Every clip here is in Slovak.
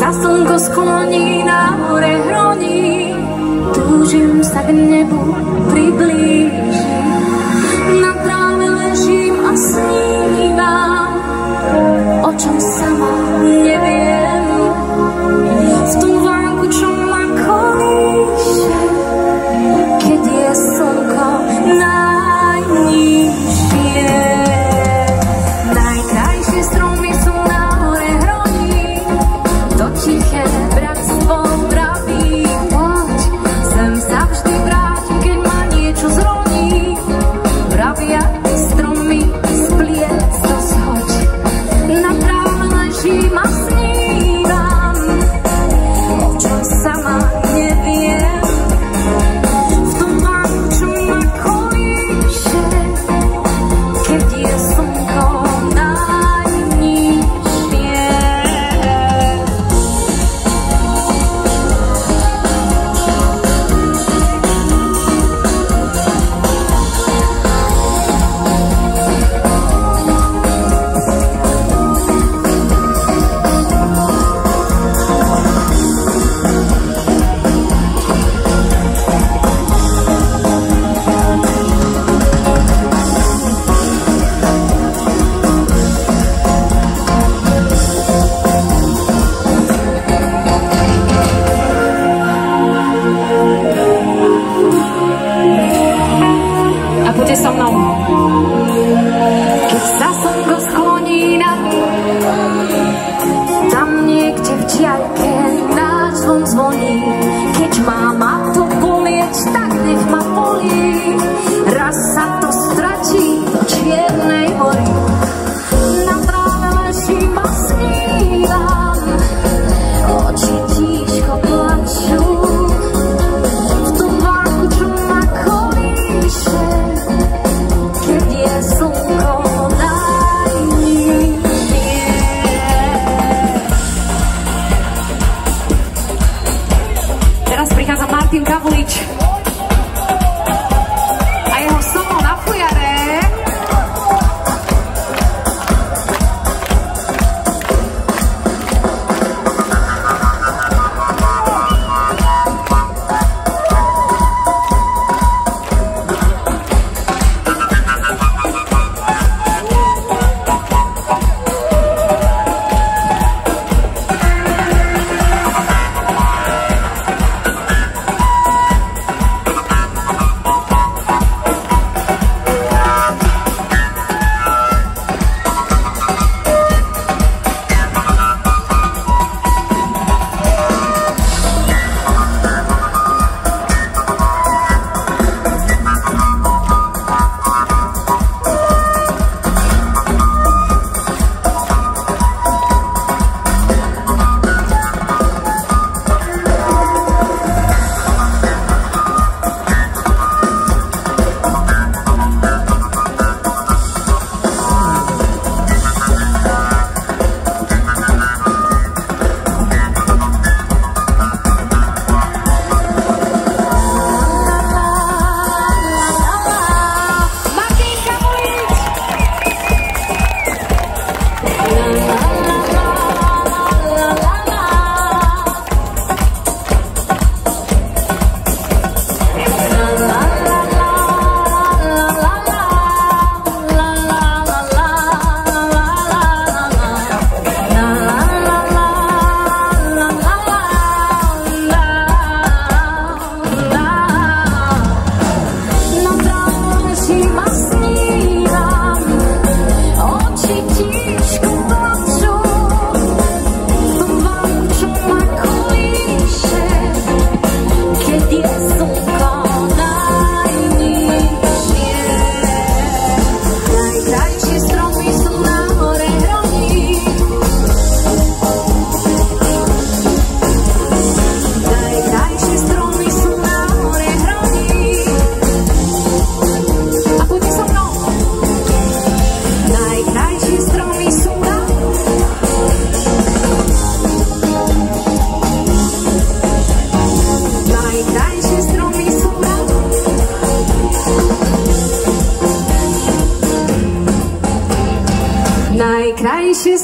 sa slnko skloní, na hore hroní, túžim sa k nebu priblížiť. Na tráve ležím a snívam, o čom sama neviem.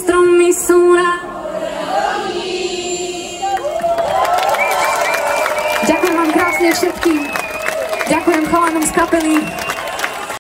stromy sú radoví. Ďakujem vám krásne všetkým. Ďakujem chalanom z kapely.